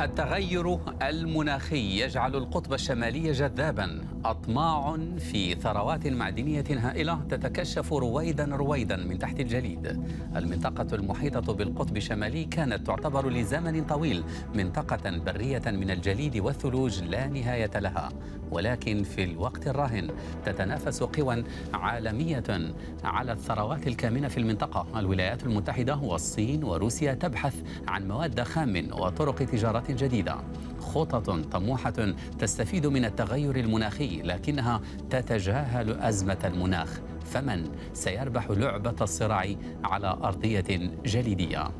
التغير المناخي يجعل القطب الشمالي جذابا. أطماع في ثروات معدنية هائلة تتكشف رويدا رويدا من تحت الجليد. المنطقة المحيطة بالقطب الشمالي كانت تعتبر لزمن طويل منطقة برية من الجليد والثلوج لا نهاية لها. ولكن في الوقت الراهن تتنافس قوى عالمية على الثروات الكامنة في المنطقة. الولايات المتحدة والصين وروسيا تبحث عن مواد خام وطرق تجاره جديدة. خطط طموحة تستفيد من التغير المناخي لكنها تتجاهل أزمة المناخ. فمن سيربح لعبة الصراع على أرضية جليدية؟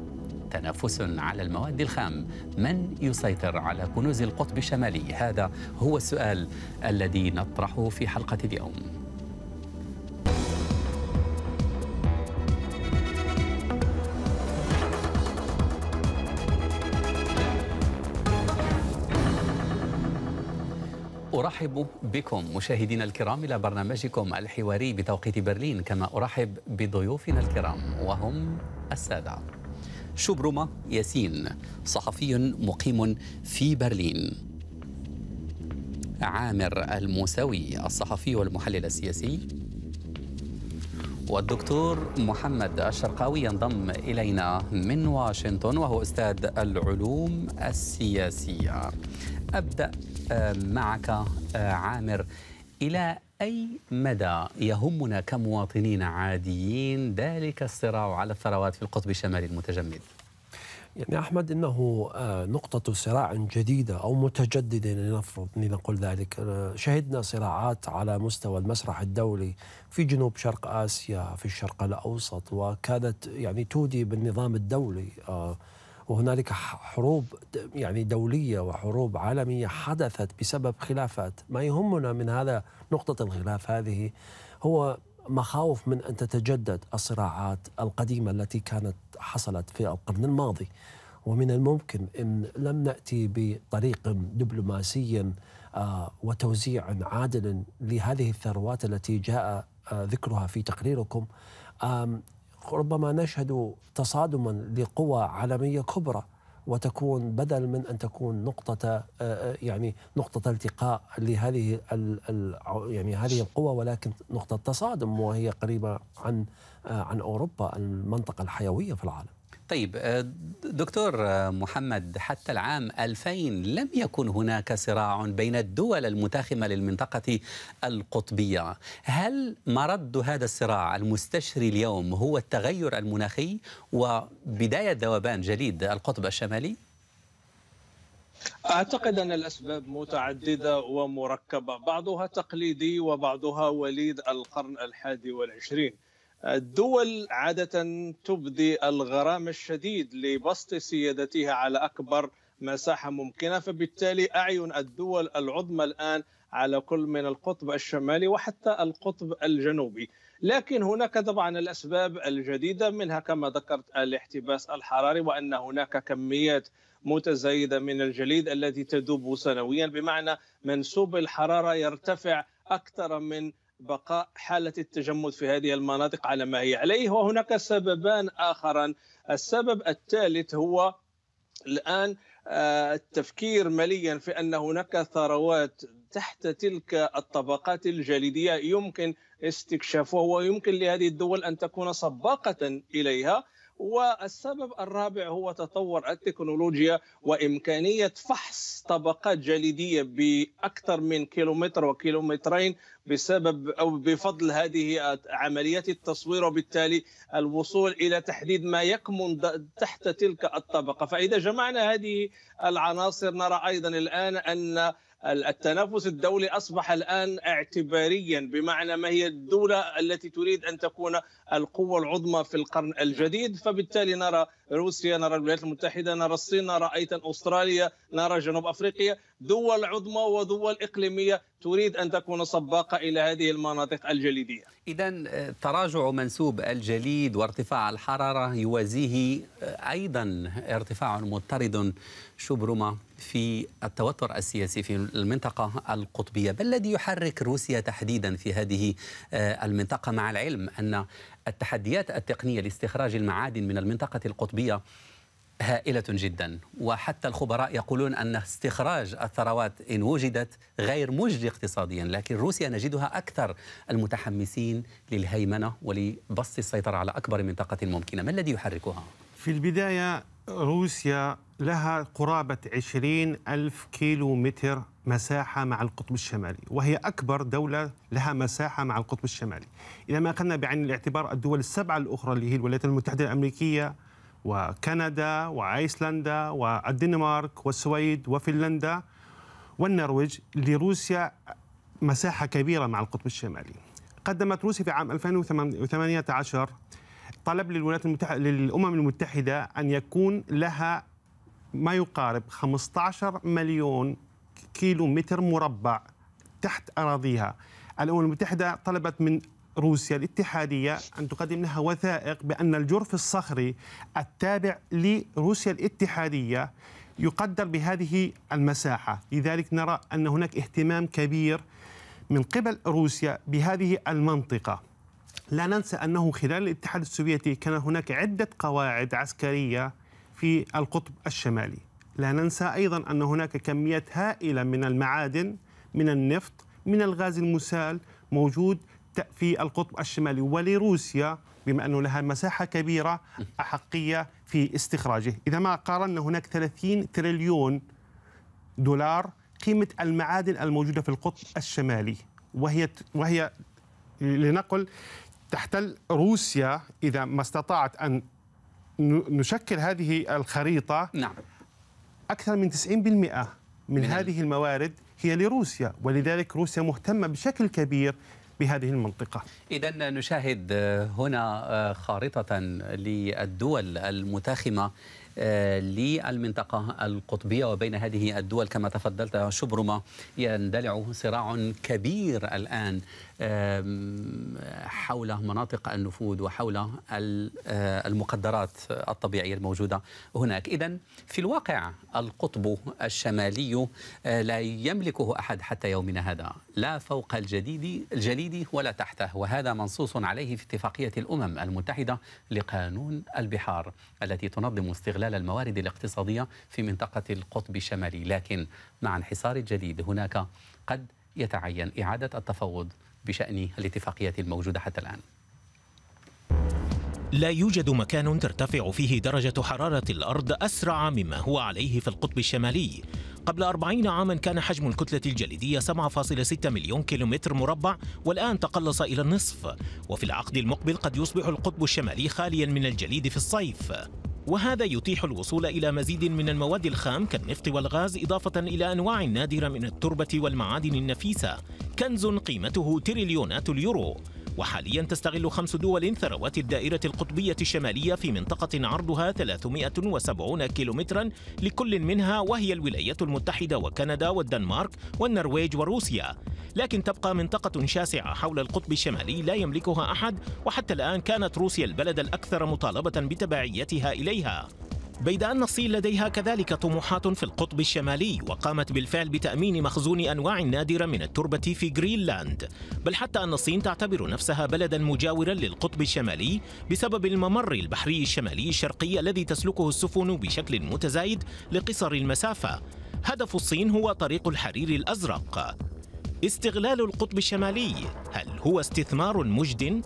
تنافس على المواد الخام. من يسيطر على كنوز القطب الشمالي؟ هذا هو السؤال الذي نطرحه في حلقة اليوم. أرحب بكم مشاهدينا الكرام إلى برنامجكم الحواري بتوقيت برلين كما أرحب بضيوفنا الكرام وهم السادة. شبرمة ياسين صحفي مقيم في برلين. عامر الموسوي الصحفي والمحلل السياسي. والدكتور محمد الشرقاوي ينضم إلينا من واشنطن وهو أستاذ العلوم السياسية. أبدأ معك عامر. إلى أي مدى يهمنا كمواطنين عاديين ذلك الصراع على الثروات في القطب الشمالي المتجمد؟ يعني أحمد إنه نقطة صراع جديدة أو متجددة لنفرض لنقول ذلك. شهدنا صراعات على مستوى المسرح الدولي في جنوب شرق آسيا في الشرق الأوسط وكانت يعني تودي بالنظام الدولي. وهنالك حروب يعني دولية وحروب عالمية حدثت بسبب خلافات، ما يهمنا من هذا نقطة الخلاف هذه هو مخاوف من أن تتجدد الصراعات القديمة التي كانت حصلت في القرن الماضي. ومن الممكن إن لم نأتي بطريق دبلوماسي وتوزيع عادل لهذه الثروات التي جاء ذكرها في تقريركم ربما نشهد تصادما لقوى عالمية كبرى وتكون بدل من أن تكون نقطة يعني نقطة التقاء لهذه يعني هذه القوى ولكن نقطة تصادم وهي قريبة عن عن أوروبا المنطقة الحيوية في العالم. طيب دكتور محمد حتى العام 2000 لم يكن هناك صراع بين الدول المتاخمة للمنطقة القطبية هل مرد هذا الصراع المستشري اليوم هو التغير المناخي وبداية ذوبان جليد القطب الشمالي؟ أعتقد أن الأسباب متعددة ومركبة بعضها تقليدي وبعضها وليد القرن الحادي والعشرين الدول عادة تبدي الغرام الشديد لبسط سيادتها على أكبر مساحة ممكنة فبالتالي أعين الدول العظمى الآن على كل من القطب الشمالي وحتى القطب الجنوبي. لكن هناك طبعا الأسباب الجديدة منها كما ذكرت الاحتباس الحراري وأن هناك كميات متزايدة من الجليد التي تذوب سنويا. بمعنى منسوب الحرارة يرتفع أكثر من بقاء حالة التجمد في هذه المناطق على ما هي عليه وهناك سببان آخران. السبب الثالث هو الآن التفكير مليا في أن هناك ثروات تحت تلك الطبقات الجليدية يمكن استكشافها ويمكن لهذه الدول أن تكون سباقة إليها. والسبب الرابع هو تطور التكنولوجيا وإمكانية فحص طبقات جليدية بأكثر من كيلومتر وكيلومترين بسبب أو بفضل هذه عمليات التصوير وبالتالي الوصول إلى تحديد ما يكمن تحت تلك الطبقة، فإذا جمعنا هذه العناصر نرى أيضا الآن أن التنافس الدولي أصبح الآن اعتباريا بمعنى ما هي الدولة التي تريد أن تكون القوة العظمى في القرن الجديد. فبالتالي نرى روسيا نرى الولايات المتحدة نرى الصين نرى أيضا أستراليا نرى جنوب أفريقيا. دول عظمى ودول إقليمية تريد أن تكون سباقة إلى هذه المناطق الجليدية. اذا تراجع منسوب الجليد وارتفاع الحرارة يوازيه أيضا ارتفاع مضطرد شبرمه في التوتر السياسي في المنطقة القطبية، ما الذي يحرك روسيا تحديدا في هذه المنطقة مع العلم أن التحديات التقنية لاستخراج المعادن من المنطقة القطبية هائلة جدا؟ وحتى الخبراء يقولون أن استخراج الثروات إن وجدت غير مجدي اقتصاديا لكن روسيا نجدها أكثر المتحمسين للهيمنة ولبسط السيطرة على أكبر منطقة ممكنة. ما الذي يحركها؟ في البداية روسيا لها قرابة 20 ألف كيلو متر مساحة مع القطب الشمالي وهي أكبر دولة لها مساحة مع القطب الشمالي. إذا ما أخذنا بعين الاعتبار الدول السبعة الأخرى اللي هي الولايات المتحدة الأمريكية وكندا وأيسلندا والدنمارك والسويد وفنلندا والنرويج لروسيا مساحة كبيرة مع القطب الشمالي. قدمت روسيا في عام 2018 طلب للولايات المتحدة للأمم المتحدة أن يكون لها ما يقارب 15 مليون كيلو متر مربع تحت أراضيها. الأمم المتحدة طلبت من روسيا الاتحادية أن تقدم لها وثائق بأن الجرف الصخري التابع لروسيا الاتحادية يقدر بهذه المساحة. لذلك نرى أن هناك اهتمام كبير من قبل روسيا بهذه المنطقة. لا ننسى أنه خلال الاتحاد السوفيتي كان هناك عدة قواعد عسكرية في القطب الشمالي. لا ننسى أيضا أن هناك كميات هائلة من المعادن من النفط من الغاز المسال موجود في القطب الشمالي. ولروسيا بما أنه لها مساحة كبيرة أحقية في استخراجه. إذا ما قارنا هناك 30 تريليون دولار قيمة المعادن الموجودة في القطب الشمالي. وهي وهي لنقل تحتل روسيا إذا ما استطاعت أن نشكل هذه الخريطة نعم. أكثر من 90% من, من هذه الموارد هي لروسيا ولذلك روسيا مهتمة بشكل كبير بهذه المنطقة. إذا نشاهد هنا خارطة للدول المتاخمة آه، للمنطقة القطبية وبين هذه الدول كما تفضلت شبرمة يندلع صراع كبير الآن حول مناطق النفوذ وحول آه، المقدرات الطبيعية الموجودة هناك. إذا في الواقع القطب الشمالي آه، لا يملكه أحد حتى يومنا هذا لا فوق الجديد الجليد ولا تحته وهذا منصوص عليه في اتفاقية الأمم المتحدة لقانون البحار التي تنظم استغلال الموارد الاقتصادية في منطقة القطب الشمالي. لكن مع انحسار الجليد هناك قد يتعين إعادة التفاوض بشأن الاتفاقية الموجودة حتى الآن. لا يوجد مكان ترتفع فيه درجة حرارة الأرض أسرع مما هو عليه في القطب الشمالي. قبل أربعين عاما كان حجم الكتلة الجليدية 7.6 مليون كيلومتر مربع والآن تقلص إلى النصف. وفي العقد المقبل قد يصبح القطب الشمالي خاليا من الجليد في الصيف. وهذا يتيح الوصول إلى مزيد من المواد الخام كالنفط والغاز إضافة إلى أنواع نادرة من التربة والمعادن النفيسة. كنز قيمته تريليونات اليورو. وحاليا تستغل خمس دول ثروات الدائرة القطبية الشمالية في منطقة عرضها 370 كيلومترا لكل منها وهي الولايات المتحدة وكندا والدنمارك والنرويج وروسيا. لكن تبقى منطقة شاسعة حول القطب الشمالي لا يملكها أحد وحتى الآن كانت روسيا البلد الأكثر مطالبة بتبعيتها إليها. بيد أن الصين لديها كذلك طموحات في القطب الشمالي وقامت بالفعل بتأمين مخزون أنواع نادرة من التربة في جرينلاند. بل حتى أن الصين تعتبر نفسها بلدا مجاورا للقطب الشمالي بسبب الممر البحري الشمالي الشرقي الذي تسلكه السفن بشكل متزايد لقصر المسافة. هدف الصين هو طريق الحرير الأزرق. استغلال القطب الشمالي هل هو استثمار مجد؟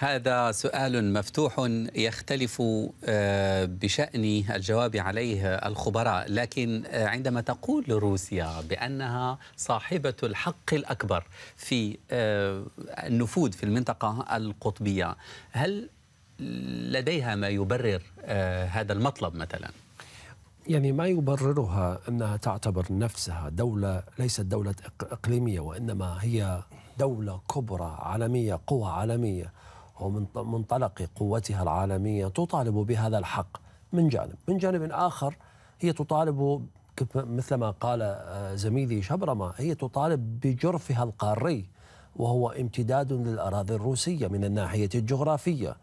هذا سؤال مفتوح يختلف آه، بشأن الجواب عليه الخبراء لكن آه، عندما تقول روسيا بأنها صاحبة الحق الأكبر في آه، النفوذ في المنطقة القطبية هل لديها ما يبرر هذا المطلب مثلا؟ يعني ما يبررها أنها تعتبر نفسها دولة ليست دولة إقليمية وإنما هي دولة كبرى عالمية قوى عالمية ومن منطلق قوتها العالمية تطالب بهذا الحق من جانب من جانب آخر هي تطالب مثل ما قال آه، زميلي شبرمة هي تطالب بجرفها القاري وهو امتداد للأراضي الروسية من الناحية الجغرافية.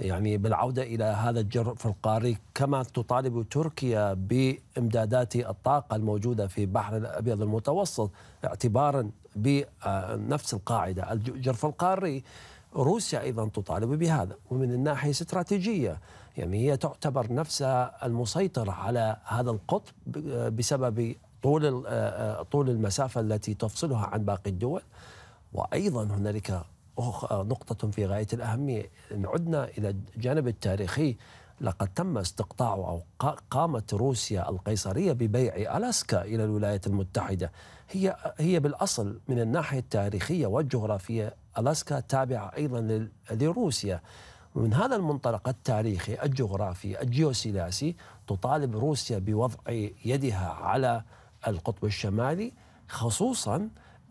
يعني بالعودة إلى هذا الجرف القاري كما تطالب تركيا بإمدادات الطاقة الموجودة في بحر الأبيض المتوسط اعتبارا بنفس القاعدة. الجرف القاري روسيا أيضا تطالب بهذا ومن الناحية الاستراتيجية يعني هي تعتبر نفسها المسيطرة على هذا القطب بسبب طول طول المسافة التي تفصلها عن باقي الدول. وأيضا هنالك نقطة في غاية الأهمية إن عدنا إلى الجانب التاريخي لقد تم استقطاع أو قامت روسيا القيصرية ببيع ألاسكا إلى الولايات المتحدة. هي هي بالأصل من الناحية التاريخية والجغرافية ألاسكا تابعة أيضا لروسيا. ومن هذا المنطلق التاريخي الجغرافي الجيوسياسي تطالب روسيا بوضع يدها على القطب الشمالي خصوصا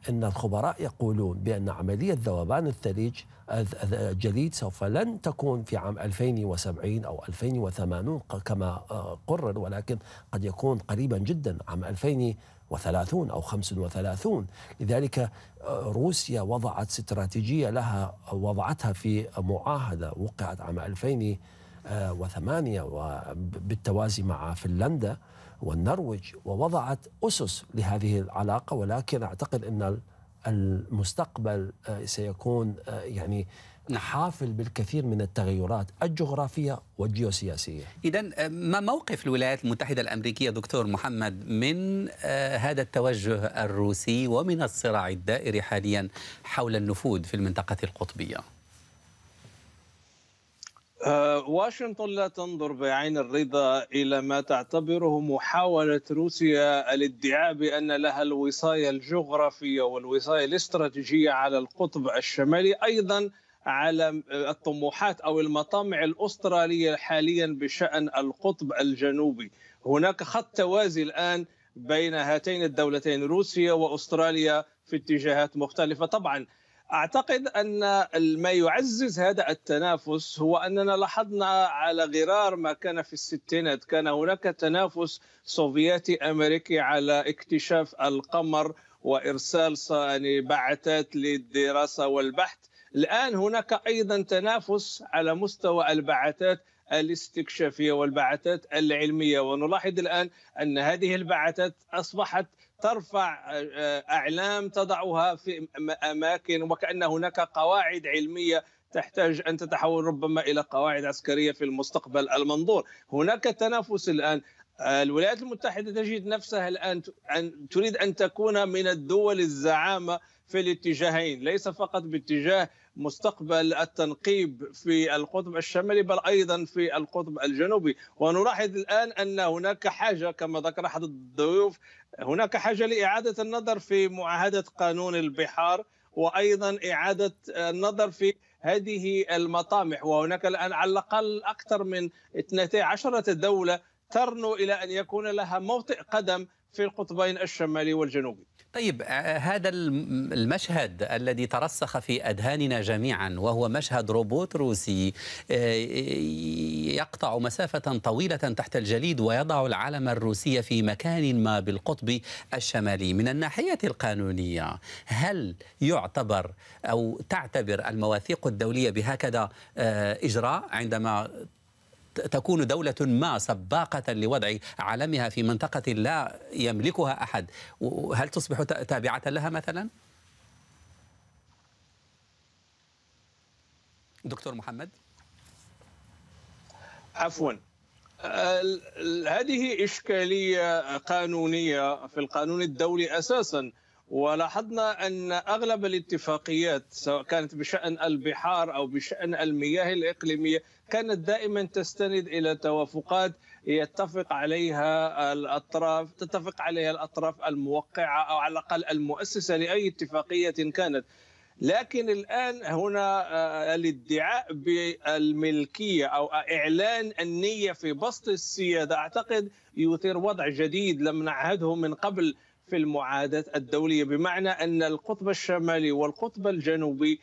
إن الخبراء يقولون بأن عملية ذوبان الثليج الجليد سوف لن تكون في عام 2070 أو 2080 كما قرر ولكن قد يكون قريبا جدا عام 2030 أو 35 لذلك روسيا وضعت استراتيجية لها وضعتها في معاهدة وقعت عام 2008 وبالتوازي مع فنلندا والنرويج ووضعت أسس لهذه العلاقة. ولكن أعتقد أن المستقبل سيكون يعني حافل بالكثير من التغيرات الجغرافية والجيوسياسية إذا ما موقف الولايات المتحدة الأمريكية دكتور محمد من هذا التوجه الروسي ومن الصراع الدائري حاليا حول النفوذ في المنطقة القطبية؟ واشنطن لا تنظر بعين الرضا إلى ما تعتبره محاولة روسيا الادعاء بأن لها الوصاية الجغرافية والوصاية الاستراتيجية على القطب الشمالي أيضا على الطموحات أو المطامع الأسترالية حاليا بشأن القطب الجنوبي. هناك خط توازي الآن بين هاتين الدولتين روسيا وأستراليا في اتجاهات مختلفة. طبعا أعتقد أن ما يعزز هذا التنافس هو أننا لاحظنا على غرار ما كان في الستينات. كان هناك تنافس سوفيتي أمريكي على اكتشاف القمر وإرسال يعني بعثات للدراسة والبحث. الآن هناك أيضا تنافس على مستوى البعثات الاستكشافية والبعثات العلمية ونلاحظ الآن أن هذه البعثات أصبحت ترفع أعلام تضعها في أماكن وكأن هناك قواعد علمية تحتاج أن تتحول ربما إلى قواعد عسكرية في المستقبل المنظور، هناك تنافس الآن. الولايات المتحدة تجد نفسها الآن أن تريد أن تكون من الدول الزعامة في الاتجاهين، ليس فقط باتجاه مستقبل التنقيب في القطب الشمالي بل أيضا في القطب الجنوبي. ونلاحظ الآن أن هناك حاجة كما ذكر أحد الضيوف هناك حاجة لإعادة النظر في معاهدة قانون البحار وأيضا إعادة النظر في هذه المطامح. وهناك الآن على الأقل أكثر من 12 دولة ترنو إلى أن يكون لها موطئ قدم في القطبين الشمالي والجنوبي. طيب هذا المشهد الذي ترسخ في أذهاننا جميعا وهو مشهد روبوت روسي يقطع مسافة طويلة تحت الجليد ويضع العلم الروسي في مكان ما بالقطب الشمالي. من الناحية القانونية هل يعتبر أو تعتبر المواثيق الدولية بهكذا إجراء؟ عندما تكون دولة ما سباقة لوضع علمها في منطقة لا يملكها أحد. هل تصبح تابعة لها مثلا؟ دكتور محمد. عفوا. هذه إشكالية قانونية في القانون الدولي أساسا. ولاحظنا أن أغلب الاتفاقيات سواء كانت بشأن البحار أو بشأن المياه الإقليمية كانت دائما تستند إلى توافقات يتفق عليها الأطراف تتفق عليها الأطراف الموقعة أو على الأقل المؤسسة لأي اتفاقية كانت. لكن الآن هنا الادعاء بالملكية أو إعلان النية في بسط السيادة أعتقد يثير وضع جديد لم نعهده من قبل. في المعاهدات الدولية بمعنى أن القطب الشمالي والقطب الجنوبي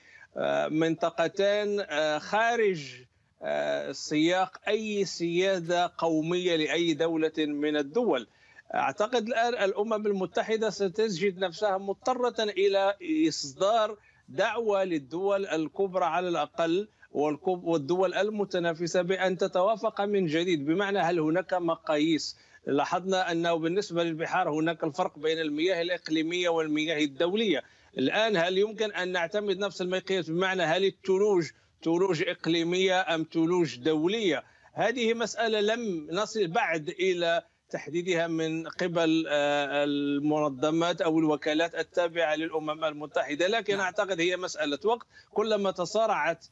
منطقتان خارج سياق أي سيادة قومية لأي دولة من الدول. أعتقد الآن الأمم المتحدة ستجد نفسها مضطرة إلى إصدار دعوة للدول الكبرى على الأقل والدول المتنافسة بأن تتوافق من جديد بمعنى هل هناك مقاييس لاحظنا أنه بالنسبة للبحار هناك الفرق بين المياه الإقليمية والمياه الدولية، الآن هل يمكن أن نعتمد نفس المقياس بمعنى هل الثلوج ثلوج إقليمية أم ثلوج دولية؟ هذه مسألة لم نصل بعد إلى تحديدها من قبل آه، المنظمات أو الوكالات التابعة للأمم المتحدة لكن نعم. أعتقد هي مسألة وقت. كلما تصارعت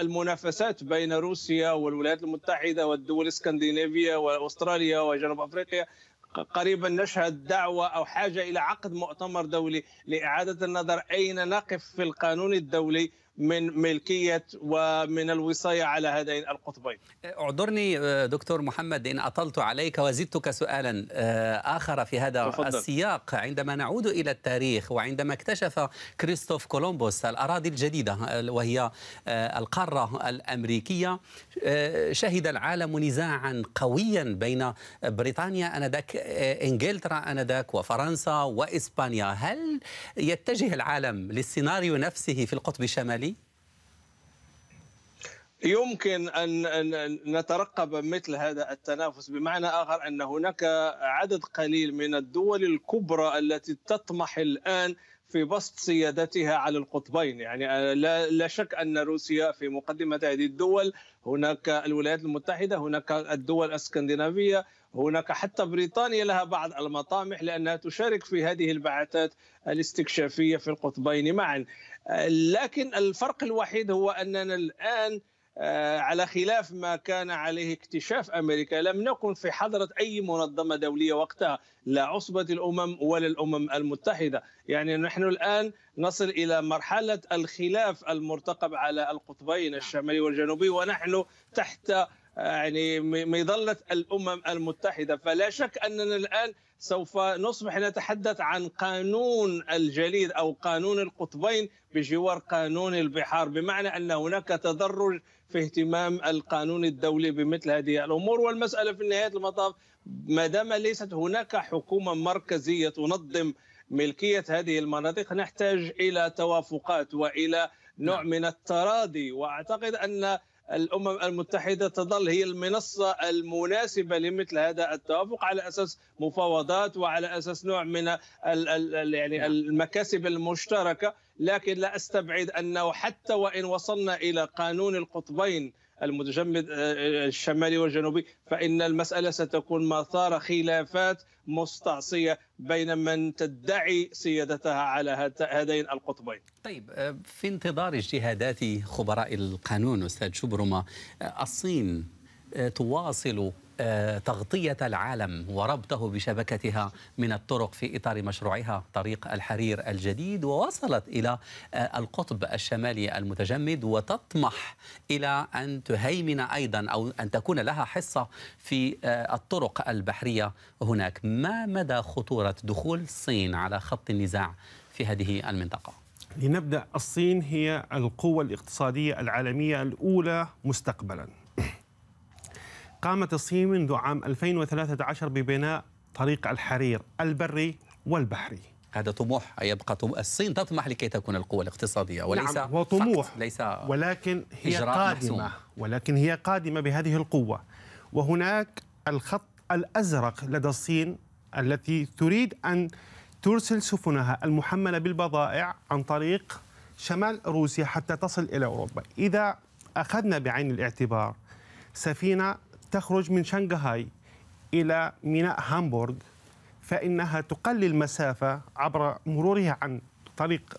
المنافسات بين روسيا والولايات المتحدة والدول الإسكندنافية وأستراليا وجنوب أفريقيا. قريبا نشهد دعوة أو حاجة إلى عقد مؤتمر دولي لإعادة النظر أين نقف في القانون الدولي من ملكية ومن الوصاية على هذين القطبين. اعذرني دكتور محمد إن أطلت عليك وزدتك سؤالا آه، آخر في هذا تفضل. السياق. عندما نعود إلى التاريخ وعندما اكتشف كريستوف كولومبوس الأراضي الجديدة وهي آه، القارة الأمريكية آه، شهد العالم نزاعا قويا بين بريطانيا أنذاك إنجلترا أنذاك وفرنسا وإسبانيا. هل يتجه العالم للسيناريو نفسه في القطب الشمالي؟ يمكن ان نترقب مثل هذا التنافس بمعنى آخر أن هناك عدد قليل من الدول الكبرى التي تطمح الآن في بسط سيادتها على القطبين. يعني لا, لا شك أن روسيا في مقدمة هذه الدول هناك الولايات المتحدة هناك الدول الإسكندنافية هناك حتى بريطانيا لها بعض المطامح لأنها تشارك في هذه البعثات الاستكشافية في القطبين معا. لكن الفرق الوحيد هو أننا الآن آه، على خلاف ما كان عليه اكتشاف أمريكا. لم نكن في حضرة أي منظمة دولية وقتها لا عصبة الأمم ولا الأمم المتحدة. يعني نحن الآن نصل إلى مرحلة الخلاف المرتقب على القطبين الشمالي والجنوبي ونحن تحت آه، يعني مظلة الأمم المتحدة. فلا شك أننا الآن سوف نصبح نتحدث عن قانون الجليد أو قانون القطبين بجوار قانون البحار بمعنى أن هناك تدرج في اهتمام القانون الدولي بمثل هذه الأمور. والمسألة في نهاية المطاف ما دام ليست هناك حكومة مركزية تنظم ملكية هذه المناطق نحتاج إلى توافقات وإلى نوع من التراضي. وأعتقد أن الأمم المتحدة تظل هي المنصة المناسبة لمثل هذا التوافق على أساس مفاوضات وعلى أساس نوع من ال ال يعني نعم. المكاسب المشتركة لكن لا أستبعد أنه حتى وإن وصلنا إلى قانون القطبين المتجمد آه، آه، الشمالي والجنوبي فإن المسألة ستكون مثار خلافات مستعصية بين من تدعي سيادتها على هذين القطبين. طيب آه، في انتظار اجتهادات خبراء القانون أستاذ شبرمة الصين تواصل آه، تغطية العالم وربطه بشبكتها من الطرق في إطار مشروعها طريق الحرير الجديد ووصلت إلى آه، القطب الشمالي المتجمد وتطمح إلى أن تهيمن أيضا أو أن تكون لها حصة في آه، الطرق البحرية هناك ما مدى خطورة دخول الصين على خط النزاع في هذه المنطقة؟ لنبدأ الصين هي القوة الاقتصادية العالمية الأولى مستقبلاً قامت الصين منذ عام 2013 ببناء طريق الحرير البري والبحري هذا طموح يبقى طموح. الصين تطمح لكي تكون القوة الاقتصادية وليس نعم هو طموح ليس ولكن هي قادمة محسوم. ولكن هي قادمة بهذه القوة وهناك الخط الأزرق لدى الصين التي تريد أن ترسل سفنها المحملة بالبضائع عن طريق شمال روسيا حتى تصل إلى أوروبا إذا أخذنا بعين الاعتبار سفينة تخرج من شنغهاي إلى ميناء هامبورغ فإنها تقلل المسافة عبر مرورها عن طريق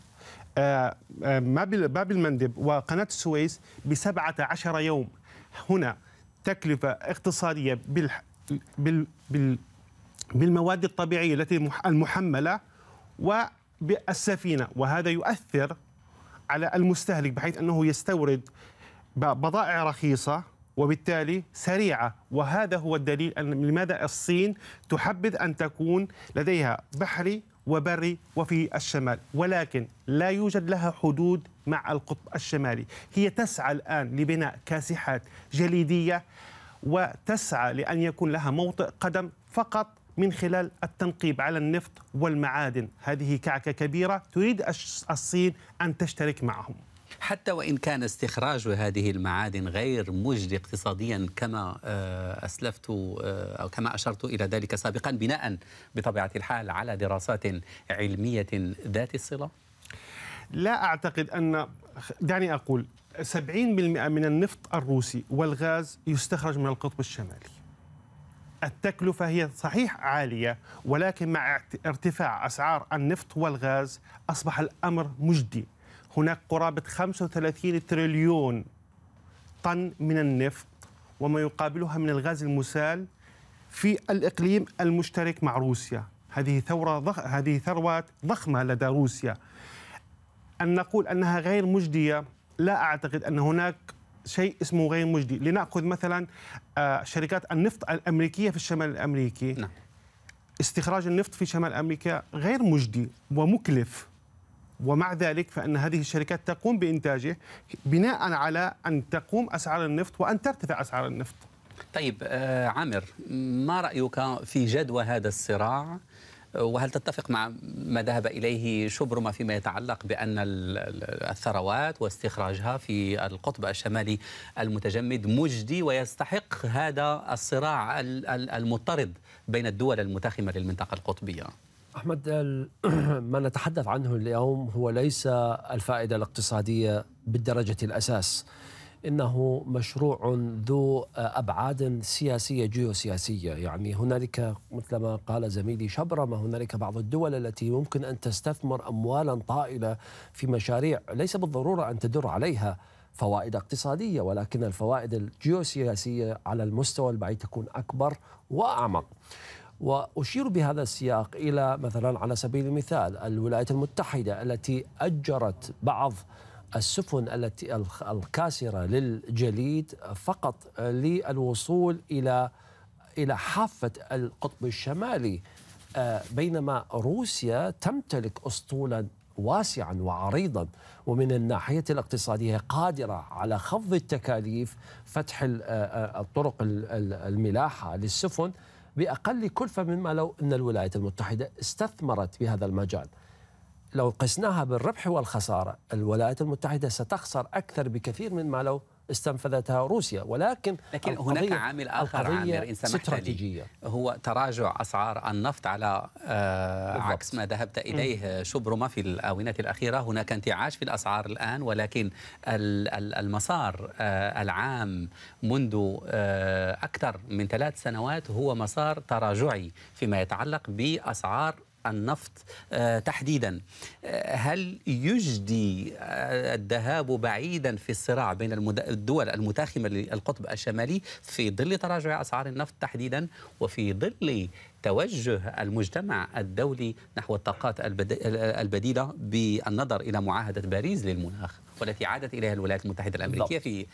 آه، آه، باب المندب وقناة السويس بسبعة عشر يوم. هنا تكلفة اقتصادية بال بال بال بالمواد الطبيعية التي المحملة وبالسفينة وهذا يؤثر على المستهلك بحيث أنه يستورد بضائع رخيصة وبالتالي سريعة. وهذا هو الدليل أن لماذا الصين تحبذ أن تكون لديها بحري وبري وفي الشمال ولكن لا يوجد لها حدود مع القطب الشمالي. هي تسعى الآن لبناء كاسحات جليدية وتسعى لأن يكون لها موطئ قدم فقط من خلال التنقيب على النفط والمعادن. هذه كعكة كبيرة تريد الصين أن تشترك معهم. حتى وإن كان استخراج هذه المعادن غير مجدي اقتصاديا كما أسلفت أو كما أشرت إلى ذلك سابقا بناء بطبيعة الحال على دراسات علمية ذات الصلة؟ لا أعتقد أن دعني أقول 70% من النفط الروسي والغاز يستخرج من القطب الشمالي التكلفة هي صحيح عالية ولكن مع ارتفاع أسعار النفط والغاز أصبح الأمر مجدي هناك قرابة 35 تريليون طن من النفط وما يقابلها من الغاز المسال في الإقليم المشترك مع روسيا. هذه ثورة ضخ... هذه ثروات ضخمة لدى روسيا. أن نقول أنها غير مجدية لا أعتقد أن هناك شيء اسمه غير مجدي. لنأخذ مثلا آه، شركات النفط الأمريكية في الشمال الأمريكي. نعم. استخراج النفط في شمال أمريكا غير مجدي ومكلف. ومع ذلك فإن هذه الشركات تقوم بإنتاجه بناء على أن تقوم أسعار النفط وأن ترتفع أسعار النفط. طيب آه عامر ما رأيك في جدوى هذا الصراع؟ وهل تتفق مع ما ذهب إليه شبرمة فيما يتعلق بأن الثروات واستخراجها في القطب الشمالي المتجمد مجدي ويستحق هذا الصراع المضطرد بين الدول المتاخمة للمنطقة القطبية؟ أحمد ما نتحدث عنه اليوم هو ليس الفائدة الاقتصادية بالدرجة الأساس إنه مشروع ذو أبعاد سياسية جيوسياسية، يعني هنالك مثل ما قال زميلي شبرمه هنالك بعض الدول التي يمكن أن تستثمر اموالا طائلة في مشاريع ليس بالضرورة أن تدر عليها فوائد اقتصادية ولكن الفوائد الجيوسياسية على المستوى البعيد تكون أكبر وأعمق. وأشير بهذا السياق إلى مثلا على سبيل المثال الولايات المتحدة التي أجرت بعض السفن التي الكاسرة للجليد فقط للوصول إلى إلى حافة القطب الشمالي آه، بينما روسيا تمتلك أسطولا واسعا وعريضا ومن الناحية الاقتصادية قادرة على خفض التكاليف فتح آه، آه، الطرق الملاحة للسفن بأقل كلفة مما لو أن الولايات المتحدة استثمرت بهذا المجال. لو قسناها بالربح والخسارة الولايات المتحدة ستخسر أكثر بكثير من ما لو استنفذتها روسيا. ولكن لكن هناك عامل آخر عامر إن استراتيجية. هو تراجع أسعار النفط على آه عكس ما ذهبت إليه شبرمة في الآونة الأخيرة. هناك انتعاش في الأسعار الآن ولكن المسار آه العام منذ آه أكثر من ثلاث سنوات هو مسار تراجعي فيما يتعلق بأسعار النفط آه، تحديدا. آه، هل يجدي آه، الذهاب بعيدا في الصراع بين الدول المتاخمة للقطب الشمالي في ظل تراجع أسعار النفط تحديدا وفي ظل توجه المجتمع الدولي نحو الطاقات البديلة بالنظر إلى معاهدة باريس للمناخ والتي عادت إليها الولايات المتحدة الأمريكية في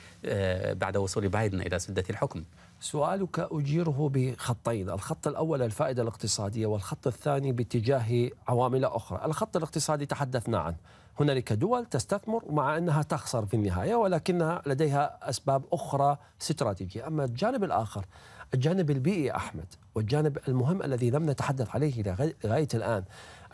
بعد وصول بايدن إلى سدة الحكم؟ سؤالك أجيره بخطين الخط الأول الفائدة الاقتصادية والخط الثاني باتجاه عوامل أخرى. الخط الاقتصادي تحدثنا عنه. هنالك دول تستثمر مع أنها تخسر في النهاية ولكنها لديها أسباب أخرى استراتيجية. أما الجانب الآخر الجانب البيئي أحمد والجانب المهم الذي لم نتحدث عليه لغاية الآن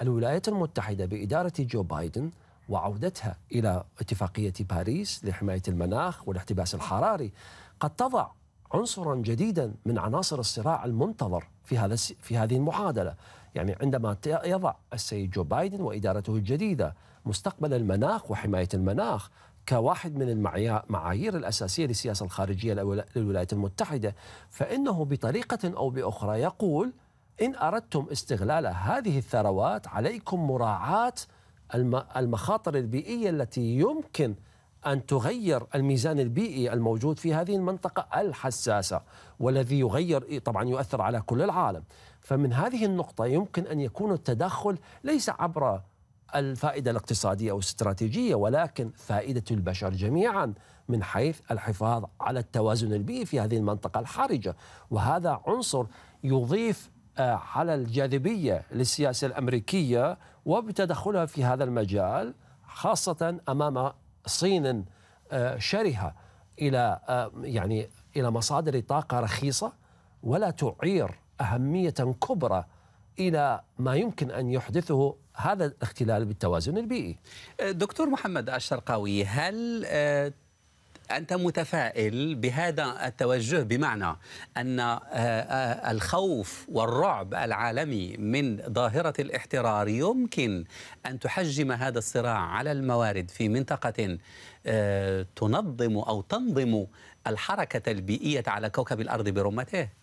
الولايات المتحدة بإدارة جو بايدن وعودتها إلى اتفاقية باريس لحماية المناخ والاحتباس الحراري قد تضع عنصرا جديدا من عناصر الصراع المنتظر في هذا في هذه المعادلة، يعني عندما يضع السيد جو بايدن وإدارته الجديدة مستقبل المناخ وحماية المناخ كواحد من المعايير الأساسية للسياسة الخارجية للولايات المتحدة، فإنه بطريقة أو بأخرى يقول إن أردتم استغلال هذه الثروات عليكم مراعاة المخاطر البيئية التي يمكن أن تغير الميزان البيئي الموجود في هذه المنطقة الحساسة والذي يغير طبعا يؤثر على كل العالم. فمن هذه النقطة يمكن أن يكون التدخل ليس عبر الفائدة الاقتصادية أو الاستراتيجية ولكن فائدة البشر جميعا من حيث الحفاظ على التوازن البيئي في هذه المنطقة الحرجة. وهذا عنصر يضيف آه، على الجاذبية للسياسة الأمريكية وبتدخلها في هذا المجال خاصة أمام صين آه، شرهة إلى آه، يعني إلى مصادر طاقة رخيصة ولا تعير أهمية كبرى إلى ما يمكن أن يحدثه هذا الاختلال بالتوازن البيئي. دكتور محمد الشرقاوي هل آه، أنت متفائل بهذا التوجه بمعنى أن آه، آه، الخوف والرعب العالمي من ظاهرة الاحترار يمكن أن تحجم هذا الصراع على الموارد في منطقة تنظم أو تنظم الحركة البيئية على كوكب الأرض برمته؟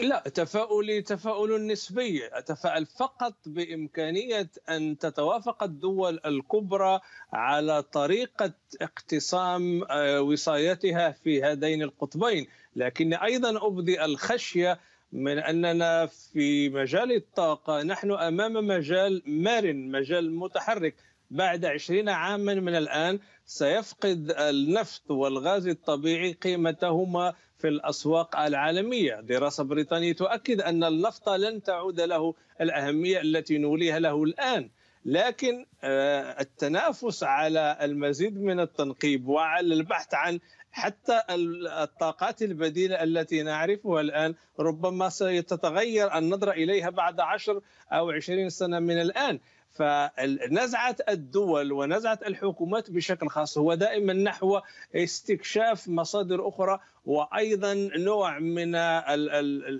لا تفاؤلي تفاؤل نسبي. أتفائل فقط بإمكانية أن تتوافق الدول الكبرى على طريقة اقتسام آه، وصايتها في هذين القطبين. لكن أيضا أبدي الخشية من أننا في مجال الطاقة نحن أمام مجال مرن مجال متحرك. بعد عشرين عاما من الآن سيفقد النفط والغاز الطبيعي قيمتهما في الأسواق العالمية، دراسة بريطانية تؤكد أن النفط لن تعود له الأهمية التي نوليها له الآن، لكن آه، التنافس على المزيد من التنقيب وعلى البحث عن حتى الطاقات البديلة التي نعرفها الآن ربما ستتغير النظرة إليها بعد عشر أو عشرين سنة من الآن. فنزعة الدول ونزعة الحكومات بشكل خاص هو دائما نحو استكشاف مصادر أخرى وأيضا نوع من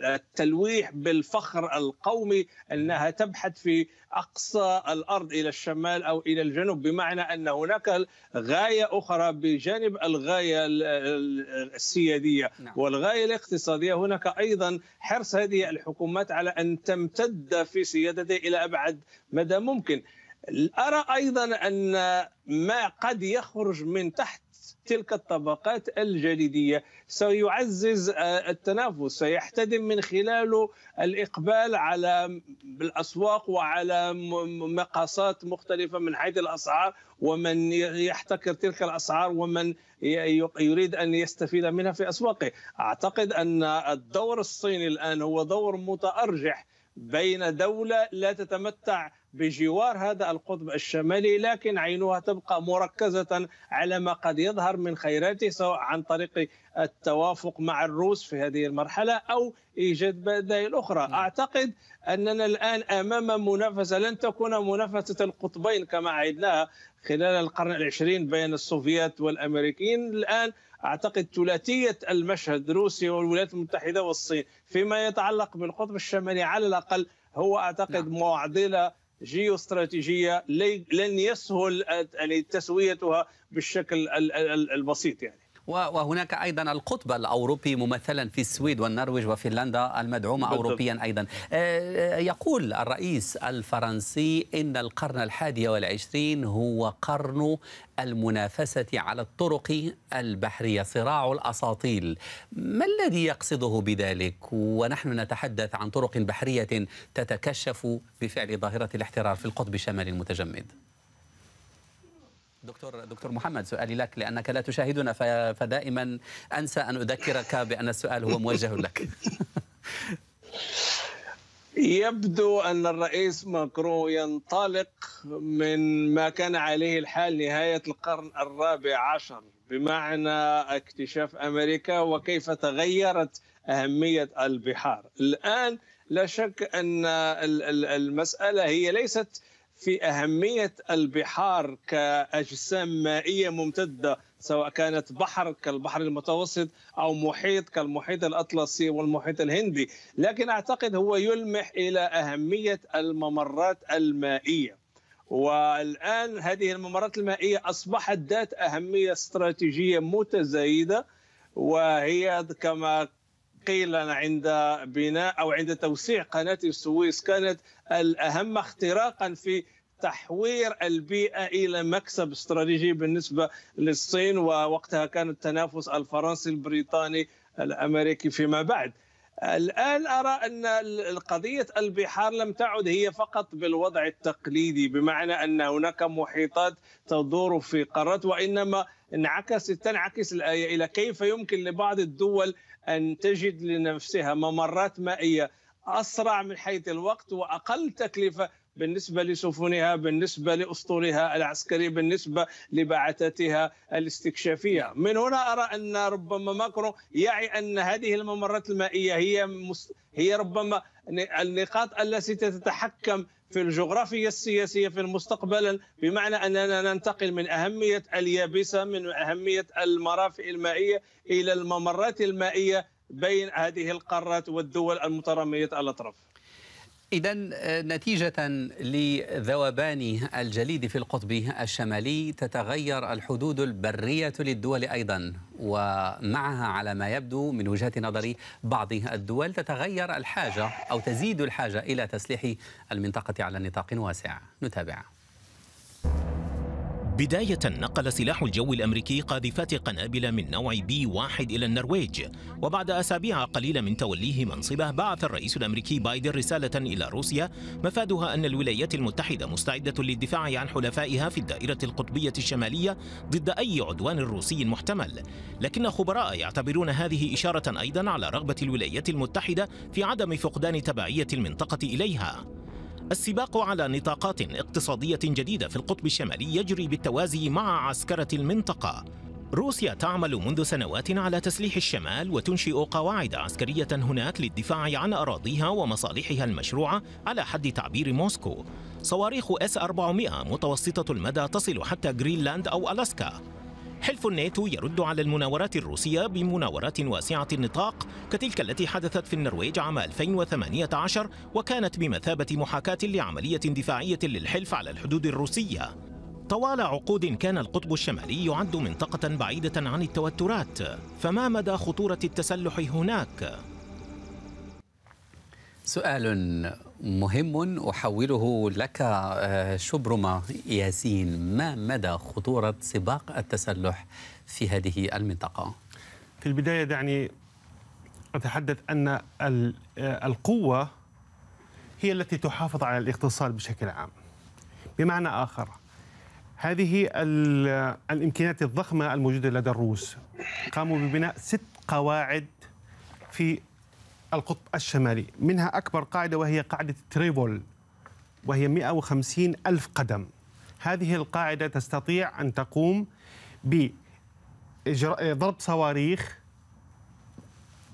التلويح بالفخر القومي أنها تبحث في أقصى الأرض إلى الشمال أو إلى الجنوب بمعنى أن هناك غاية أخرى بجانب الغاية السيادية نعم. والغاية الاقتصادية هناك أيضا حرص هذه الحكومات على أن تمتد في سيادتها إلى أبعد مدى ممكن أرى أيضا أن ما قد يخرج من تحت تلك الطبقات الجليدية. سيعزز آه، التنافس سيحتدم من خلاله الإقبال على الأسواق وعلى مقاسات مختلفة من حيث الأسعار ومن يحتكر تلك الأسعار ومن يريد أن يستفيد منها في أسواقه. أعتقد أن الدور الصيني الآن هو دور متأرجح بين دولة لا تتمتع بجوار هذا القطب الشمالي لكن عينها تبقى مركزة على ما قد يظهر من خيراته سواء عن طريق التوافق مع الروس في هذه المرحلة أو إيجاد بدائل أخرى نعم. أعتقد أننا الآن أمام منافسة لن تكون منافسة القطبين كما عهدناها خلال القرن العشرين بين السوفيات والأمريكيين الآن أعتقد ثلاثية المشهد روسيا والولايات المتحدة والصين فيما يتعلق بالقطب الشمالي على الأقل هو أعتقد نعم. معضلة جيوستراتيجية لن يسهل يعني تسويتها بالشكل البسيط يعني. وهناك أيضا القطب الأوروبي ممثلا في السويد والنرويج وفنلندا المدعومه بالضبط. اوروبيا أيضا. آه، يقول الرئيس الفرنسي إن القرن الحادي والعشرين هو قرن المنافسة على الطرق البحرية صراع الأساطيل. ما الذي يقصده بذلك؟ ونحن نتحدث عن طرق بحرية تتكشف بفعل ظاهرة الاحترار في القطب الشمالي المتجمد. دكتور دكتور محمد سؤالي لك لأنك لا تشاهدنا فدائما أنسى أن أذكرك بأن السؤال هو موجه لك. يبدو أن الرئيس ماكرون ينطلق من ما كان عليه الحال نهاية القرن الرابع عشر بمعنى اكتشاف أمريكا وكيف تغيرت أهمية البحار. الآن لا شك أن المسألة هي ليست في أهمية البحار كأجسام مائية ممتدة سواء كانت بحر كالبحر المتوسط أو محيط كالمحيط الأطلسي والمحيط الهندي. لكن أعتقد هو يلمح إلى أهمية الممرات المائية. والآن هذه الممرات المائية أصبحت ذات أهمية استراتيجية متزايدة وهي كما قيل عند بناء أو عند توسيع قناة السويس كانت الأهم اختراقا في تحوير البيئة إلى مكسب استراتيجي بالنسبة للصين ووقتها كان التنافس الفرنسي البريطاني الأمريكي فيما بعد. الآن أرى أن قضيه البحار لم تعد هي فقط بالوضع التقليدي بمعنى أن هناك محيطات تدور في قارات وإنما انعكس تنعكس الآية إلى كيف يمكن لبعض الدول أن تجد لنفسها ممرات مائية أسرع من حيث الوقت وأقل تكلفة بالنسبة لسفنها بالنسبة لأسطولها العسكري بالنسبة لبعثاتها الاستكشافية. من هنا أرى أن ربما ماكرون يعي أن هذه الممرات المائية هي هي ربما النقاط التي تتحكم في الجغرافيا السياسية في المستقبل بمعنى أننا ننتقل من أهمية اليابسة من أهمية المرافق المائية إلى الممرات المائية بين هذه القارات والدول المتراميه الأطراف. إذا آه، نتيجة لذوبان الجليد في القطب الشمالي تتغير الحدود البرية للدول أيضا ومعها على ما يبدو من وجهة نظر بعض الدول تتغير الحاجة أو تزيد الحاجة إلى تسليح المنطقة على نطاق واسع نتابع بداية نقل سلاح الجو الأمريكي قاذفات قنابل من نوع بي واحد إلى النرويج. وبعد أسابيع قليلة من توليه منصبه بعث الرئيس الأمريكي بايدن رسالة إلى روسيا مفادها أن الولايات المتحدة مستعدة للدفاع عن حلفائها في الدائرة القطبية الشمالية ضد أي عدوان روسي محتمل. لكن خبراء يعتبرون هذه إشارة أيضا على رغبة الولايات المتحدة في عدم فقدان تبعية المنطقة إليها. السباق على نطاقات اقتصادية جديدة في القطب الشمالي يجري بالتوازي مع عسكرة المنطقة. روسيا تعمل منذ سنوات على تسليح الشمال وتنشئ قواعد عسكرية هناك للدفاع عن أراضيها ومصالحها المشروعة على حد تعبير موسكو. صواريخ اس 400 متوسطة المدى تصل حتى جرينلاند أو ألاسكا. حلف الناتو يرد على المناورات الروسية بمناورات واسعة النطاق كتلك التي حدثت في النرويج عام 2018 وكانت بمثابة محاكاة لعملية دفاعية للحلف على الحدود الروسية طوال عقود كان القطب الشمالي يعد منطقة بعيدة عن التوترات فما مدى خطورة التسلح هناك؟ سؤال مهم أحوله لك آه، شبرمة ياسين ما مدى خطورة سباق التسلح في هذه المنطقة؟ في البداية دعني أتحدث أن آه، القوة هي التي تحافظ على الاقتصاد بشكل عام بمعنى آخر هذه الإمكانيات الضخمة الموجودة لدى الروس قاموا ببناء ست قواعد في القطب الشمالي. منها أكبر قاعدة وهي قاعدة تريفول وهي 150 ألف قدم. هذه القاعدة تستطيع أن تقوم بضرب صواريخ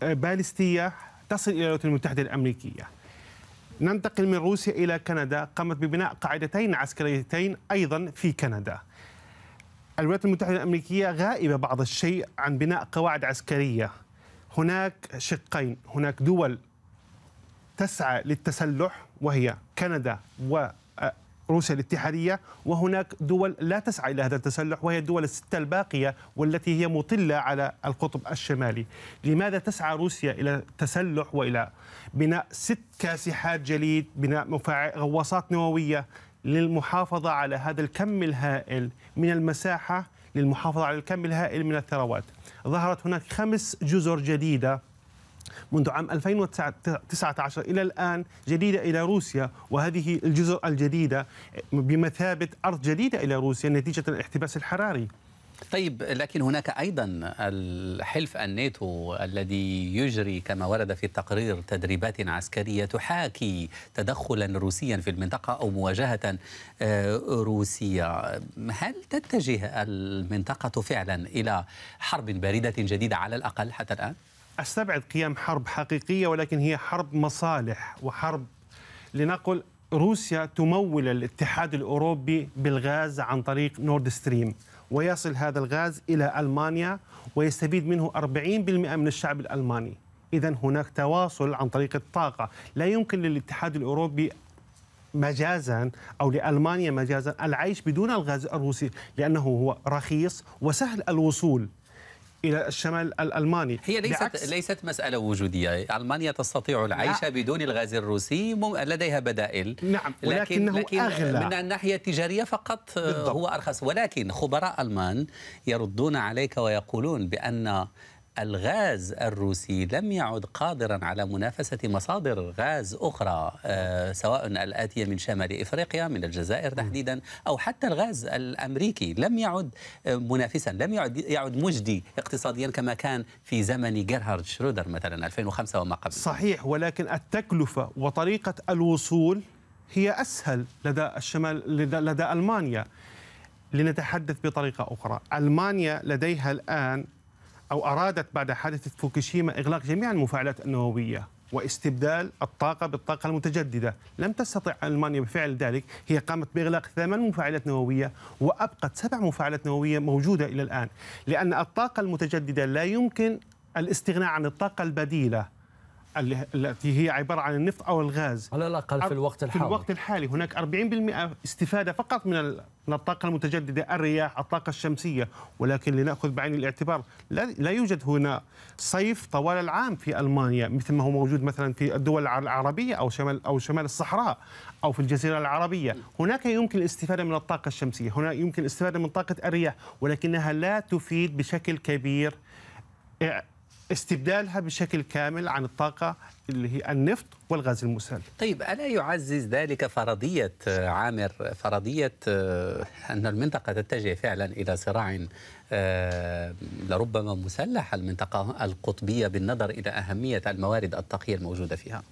آه، باليستية تصل إلى الولايات المتحدة الأمريكية. ننتقل من روسيا إلى كندا. قامت ببناء قاعدتين عسكريتين أيضا في كندا. الولايات المتحدة الأمريكية غائبة بعض الشيء عن بناء قواعد عسكرية. هناك شقين هناك دول تسعى للتسلح وهي كندا وروسيا الاتحادية وهناك دول لا تسعى إلى هذا التسلح وهي الدول الستة الباقية والتي هي مطلة على القطب الشمالي. لماذا تسعى روسيا إلى التسلح وإلى بناء ست كاسحات جليد بناء غواصات نووية للمحافظة على هذا الكم الهائل من المساحة للمحافظة على الكم الهائل من الثروات؟ ظهرت هناك خمس جزر جديدة منذ عام 2019 إلى الآن جديدة إلى روسيا وهذه الجزر الجديدة بمثابة أرض جديدة إلى روسيا نتيجة الاحتباس الحراري. طيب لكن هناك أيضا الحلف الناتو الذي يجري كما ورد في التقرير تدريبات عسكرية تحاكي تدخلا روسيا في المنطقة أو مواجهة آه، روسيه هل تتجه المنطقة فعلا إلى حرب باردة جديدة على الأقل حتى الآن؟ أستبعد قيام حرب حقيقية ولكن هي حرب مصالح وحرب لنقل. روسيا تمول الاتحاد الأوروبي بالغاز عن طريق نورد ستريم ويصل هذا الغاز إلى ألمانيا ويستفيد منه 40% من الشعب الألماني. إذا هناك تواصل عن طريق الطاقة. لا يمكن للاتحاد الأوروبي مجازا أو لألمانيا مجازا العيش بدون الغاز الروسي لأنه هو رخيص وسهل الوصول. إلى الشمال الالماني هي ليست ليست مسألة وجودية ألمانيا تستطيع العيش لا. بدون الغاز الروسي لديها بدائل نعم ولكنه لكن أغلى. من الناحية التجارية فقط بالضبط. هو أرخص ولكن خبراء ألمان يردون عليك ويقولون بأن الغاز الروسي لم يعد قادرا على منافسة مصادر غاز أخرى آه، سواء الآتية من شمال إفريقيا من الجزائر تحديدا أو حتى الغاز الأمريكي. لم يعد آه، منافسا لم يعد, يعد مجدي اقتصاديا كما كان في زمن جيرهارد شرودر مثلا 2005 وما قبل. صحيح ولكن التكلفة وطريقة الوصول هي أسهل لدى الشمال لدى, لدى ألمانيا. لنتحدث بطريقة أخرى. ألمانيا لديها الآن أو أرادت بعد حادثة فوكوشيما إغلاق جميع المفاعلات النووية واستبدال الطاقة بالطاقة المتجددة. لم تستطع ألمانيا بفعل ذلك. هي قامت بإغلاق ثمان مفاعلات نووية وأبقت سبع مفاعلات نووية موجودة إلى الآن. لأن الطاقة المتجددة لا يمكن الاستغناء عن الطاقة البديلة. التي هي عبارة عن النفط أو الغاز. على الأقل في الوقت الحالي في الوقت الحالي. هناك 40% استفادة فقط من من الطاقة المتجددة الرياح الطاقة الشمسية. ولكن لنأخذ بعين الاعتبار لا, لا يوجد هنا صيف طوال العام في ألمانيا مثل ما هو موجود مثلا في الدول العربية أو شمال أو شمال الصحراء أو في الجزيرة العربية. هناك يمكن الاستفادة من الطاقة الشمسية. هنا يمكن الاستفادة من طاقة الرياح ولكنها لا تفيد بشكل كبير استبدالها بشكل كامل عن الطاقة اللي هي النفط والغاز المسال طيب ألا يعزز ذلك فرضية آه، عامر فرضية آه، أن المنطقة تتجه فعلا إلى صراع آه، لربما مسلح المنطقة القطبية بالنظر إلى أهمية الموارد الطاقية الموجودة فيها؟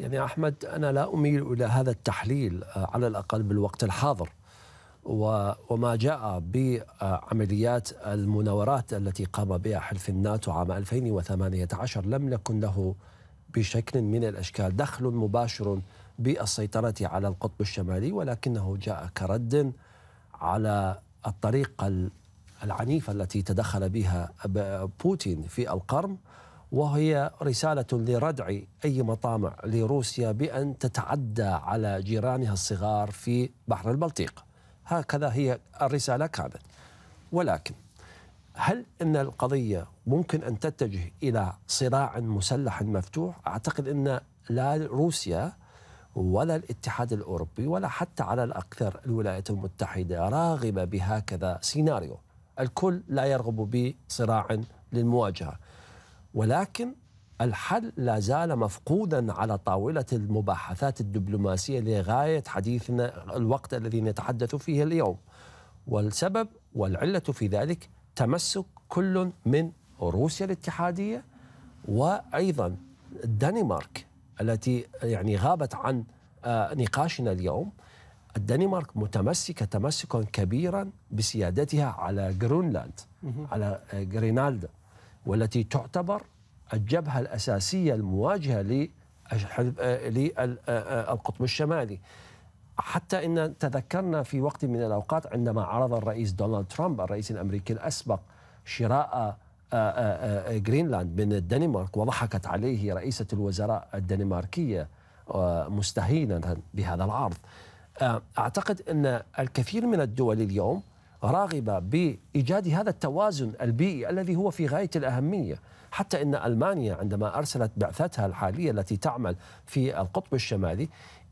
يعني أحمد أنا لا أميل إلى هذا التحليل على الأقل بالوقت الحاضر. وما جاء بعمليات المناورات التي قام بها حلف الناتو عام 2018 لم يكن له بشكل من الأشكال دخل مباشر بالسيطرة على القطب الشمالي ولكنه جاء كرد على الطريقة العنيفه التي تدخل بها بوتين في القرم وهي رسالة لردع أي مطامع لروسيا بأن تتعدى على جيرانها الصغار في بحر البلطيق. هكذا هي الرسالة كانت ولكن هل إن القضية ممكن أن تتجه إلى صراع مسلح مفتوح؟ أعتقد إن لا روسيا ولا الاتحاد الأوروبي ولا حتى على الأكثر الولايات المتحدة راغبه بهكذا سيناريو. الكل لا يرغب بصراع للمواجهة. ولكن الحل لا زال مفقودا على طاولة المباحثات الدبلوماسية لغاية حديثنا الوقت الذي نتحدث فيه اليوم. والسبب والعلة في ذلك تمسك كل من روسيا الاتحادية وأيضا الدنمارك التي يعني غابت عن آه، نقاشنا اليوم. الدنمارك متمسكة تمسكا كبيرا بسيادتها على جرونلاند على آه، جرينلاندا والتي تعتبر الجبهة الأساسية المواجهة للقطب الشمالي حتى إن تذكرنا في وقت من الأوقات عندما عرض الرئيس دونالد ترامب الرئيس الأمريكي الأسبق شراء جرينلاند من الدنمارك وضحكت عليه رئيسة الوزراء الدنماركية مستهينا بهذا العرض. أعتقد إن الكثير من الدول اليوم راغبة بإيجاد هذا التوازن البيئي الذي هو في غاية الأهمية. حتى إن ألمانيا عندما أرسلت بعثتها الحالية التي تعمل في القطب الشمالي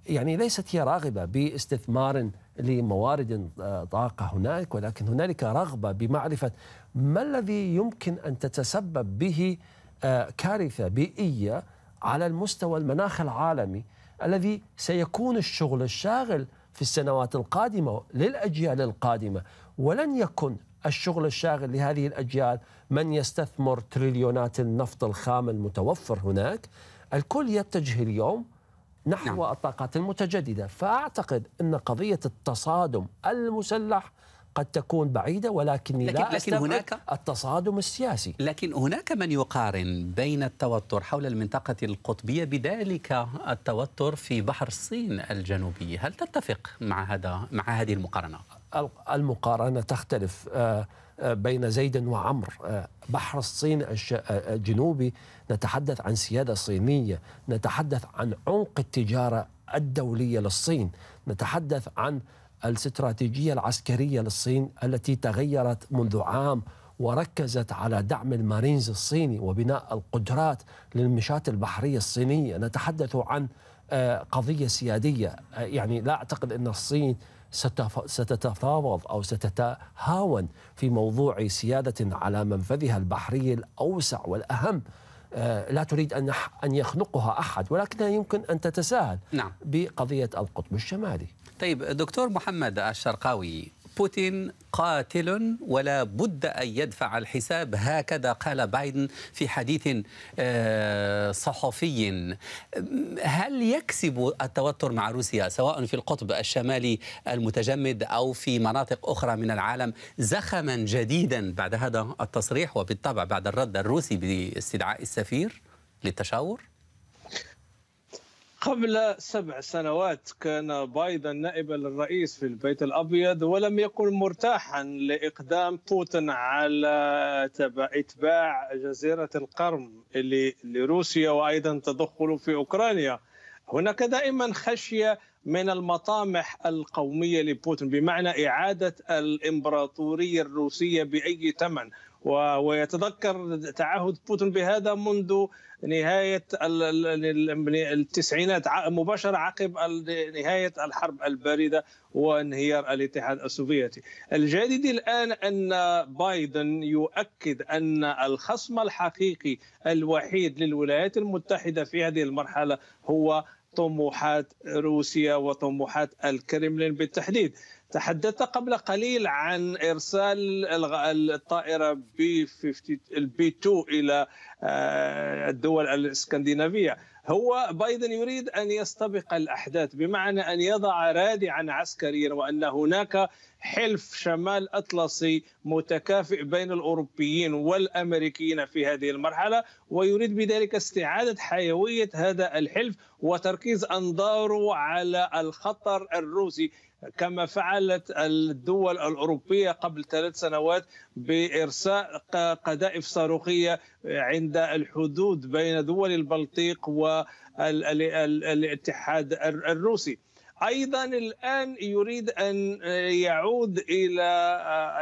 يعني ليست هي راغبة باستثمار لموارد آه، طاقة هناك ولكن هنالك رغبة بمعرفة ما الذي يمكن أن تتسبب به آه، كارثة بيئية على المستوى المناخ العالمي الذي سيكون الشغل الشاغل في السنوات القادمة للأجيال القادمة ولن يكن الشغل الشاغل لهذه الأجيال من يستثمر تريليونات النفط الخام المتوفر هناك الكل يتجه اليوم نحو نعم. الطاقات المتجددة فأعتقد إن قضية التصادم المسلح قد تكون بعيدة ولكن لكن لا لكن هناك التصادم السياسي لكن هناك من يقارن بين التوتر حول المنطقة القطبية بذلك التوتر في بحر الصين الجنوبي هل تتفق مع هذا مع هذه المقارنة؟ المقارنة تختلف آه، آه، بين زيد وعمر آه، بحر الصين الجنوبي نتحدث عن سيادة صينية نتحدث عن عمق التجارة الدولية للصين نتحدث عن الاستراتيجية العسكرية للصين التي تغيرت منذ عام وركزت على دعم المارينز الصيني وبناء القدرات للمشاة البحرية الصينية. نتحدث عن قضية سيادية. يعني لا أعتقد أن الصين ستتفاوض أو ستتهاون في موضوع سيادة على منفذها البحري الأوسع والأهم آه، لا تريد أن أن يخنقها أحد ولكنها يمكن أن تتساهل نعم. بقضية القطب الشمالي. طيب دكتور محمد الشرقاوي بوتين قاتل ولا بد أن يدفع الحساب هكذا قال بايدن في حديث آه، صحفي هل يكسب التوتر مع روسيا سواء في القطب الشمالي المتجمد أو في مناطق أخرى من العالم زخما جديدا بعد هذا التصريح وبالطبع بعد الرد الروسي باستدعاء السفير للتشاور؟ قبل سبع سنوات كان بايدن نائبا للرئيس في البيت الأبيض ولم يكن مرتاحا لإقدام بوتين على إتباع جزيرة القرم لروسيا وأيضا تدخله في أوكرانيا. هناك دائما خشية من المطامح القومية لبوتين بمعنى إعادة الإمبراطورية الروسية بأي ثمن. ويتذكر تعهد بوتين بهذا منذ نهاية التسعينات مباشرة عقب نهاية الحرب الباردة وانهيار الاتحاد السوفيتي. الجديد الآن أن بايدن يؤكد أن الخصم الحقيقي الوحيد للولايات المتحدة في هذه المرحلة هو طموحات روسيا وطموحات الكرملين بالتحديد تحدثت قبل قليل عن إرسال الطائرة بي 50 البي 2 إلى آه، الدول الإسكندنافية. هو بايدن يريد أن يستبق الأحداث بمعنى أن يضع رادعا عسكريا وأن هناك حلف شمال أطلسي متكافئ بين الأوروبيين والأمريكيين في هذه المرحلة ويريد بذلك استعادة حيوية هذا الحلف وتركيز أنظاره على الخطر الروسي. كما فعلت الدول الأوروبية قبل ثلاث سنوات بإرساء قذائف صاروخية عند الحدود بين دول البلطيق والاتحاد الروسي. أيضا الآن يريد أن يعود إلى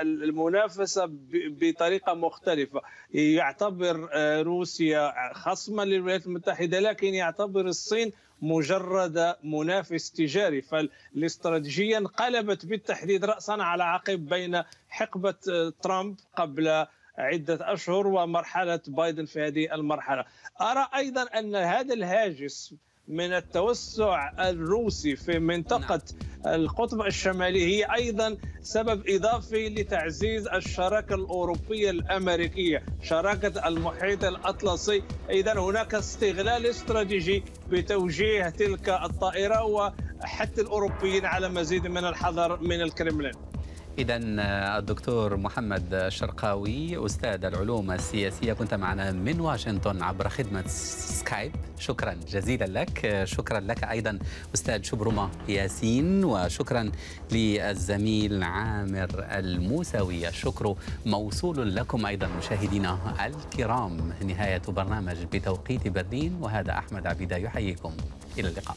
المنافسة بطريقة مختلفة. يعتبر روسيا خصما للولايات المتحدة لكن يعتبر الصين مجرد منافس تجاري فالاستراتيجية انقلبت بالتحديد رأسا على عقب بين حقبة ترامب قبل عدة أشهر ومرحلة بايدن في هذه المرحلة. أرى أيضا أن هذا الهاجس من التوسع الروسي في منطقة القطب الشمالي هي أيضا سبب إضافي لتعزيز الشراكة الأوروبية الأمريكية شراكة المحيط الأطلسي. إذا هناك استغلال استراتيجي بتوجيه تلك الطائرة وحث الأوروبيين على مزيد من الحذر من الكرملين إذا الدكتور محمد الشرقاوي أستاذ العلوم السياسية كنت معنا من واشنطن عبر خدمة سكايب. شكرا جزيلا لك. شكرا لك أيضا أستاذ شبرمة ياسين وشكرا للزميل عامر الموسوي. الشكر موصول لكم أيضا مشاهدينا الكرام. نهاية برنامج بتوقيت برلين وهذا أحمد عبيدة يحييكم. إلى اللقاء.